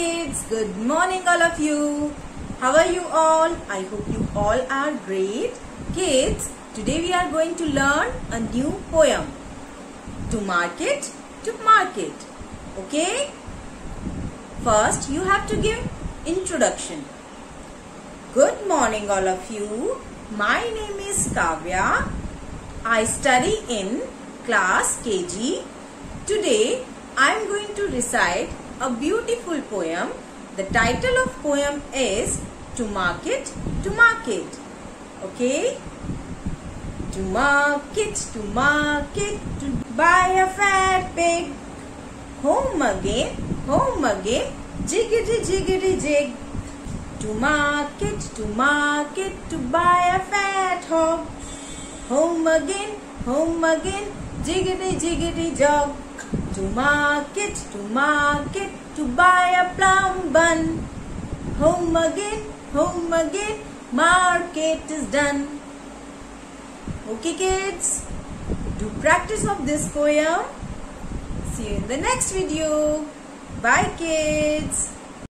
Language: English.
kids, good morning all of you. How are you all? I hope you all are great. Kids, today we are going to learn a new poem. To market, to market. Okay? First, you have to give introduction. Good morning all of you. My name is Kavya. I study in class KG. Today, I am going to recite a beautiful poem. The title of poem is To Market, To Market. Okay? To market, to market, to buy a fat pig. Home again, home again, jiggity jiggity jig. To market, to market, to buy a fat hog. Home again, home again, jiggity jiggity jog. To market, to market, to buy a plum bun. Home again, home again, market is done. Okay kids, do practice of this poem. See you in the next video. Bye kids.